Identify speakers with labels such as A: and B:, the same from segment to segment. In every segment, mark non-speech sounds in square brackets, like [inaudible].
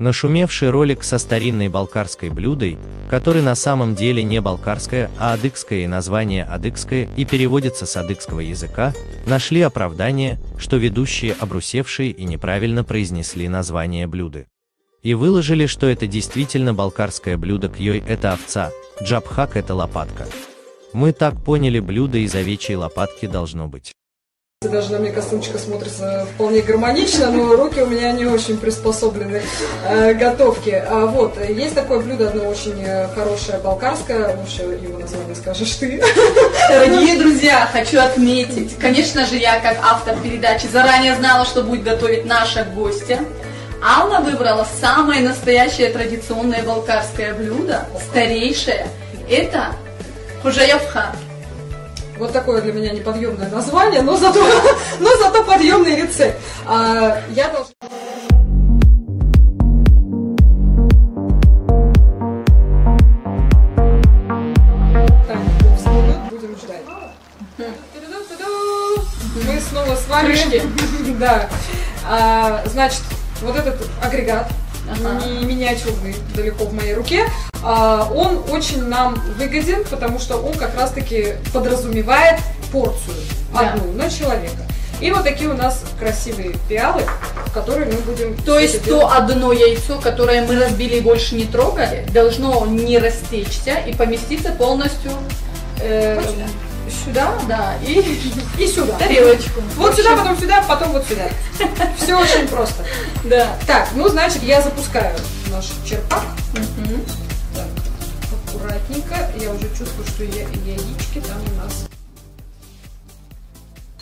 A: Нашумевший ролик со старинной балкарской блюдой, который на самом деле не балкарское, а адыгское и название адыгское и переводится с адыгского языка, нашли оправдание, что ведущие обрусевшие и неправильно произнесли название блюда. И выложили, что это действительно балкарское блюдо кьёй это овца, джабхак это лопатка. Мы так поняли блюдо из овечьей лопатки должно быть.
B: Даже на мне косыночка смотрится вполне гармонично, но руки у меня не очень приспособлены э, готовке. А вот, есть такое блюдо, одно очень э, хорошее, балкарское, лучше его название скажешь ты.
C: Дорогие друзья, хочу отметить, конечно же, я как автор передачи заранее знала, что будет готовить наша гостья. Алла выбрала самое настоящее традиционное балкарское блюдо, старейшее. Это хужаевха.
B: Вот такое для меня неподъемное название, но зато, [laughs] но зато подъемный рецепт. А, я должна... Будем ждать. Мы снова с вами. Да. А, значит, вот этот агрегат,
C: Ага.
B: не миниатюрный, далеко в моей руке, а, он очень нам выгоден, потому что он как раз-таки подразумевает порцию
C: Да.
B: одну на человека. И вот такие у нас красивые пиалы, которые мы будем...
C: То есть то одно яйцо, которое мы разбили и больше не трогали, должно не растечься и поместиться полностью э,
B: Вот сюда.
C: да, и
B: И сюда.
C: тарелочку.
B: Вот сюда, потом сюда, потом вот сюда. Все очень просто.
C: Да.
B: Так, ну значит, я запускаю наш черпак. Так, аккуратненько. Я уже чувствую, что я- яички там у нас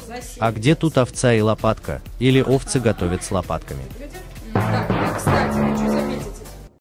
B: засели.
A: А где тут овца и лопатка? Или овцы готовят с лопатками?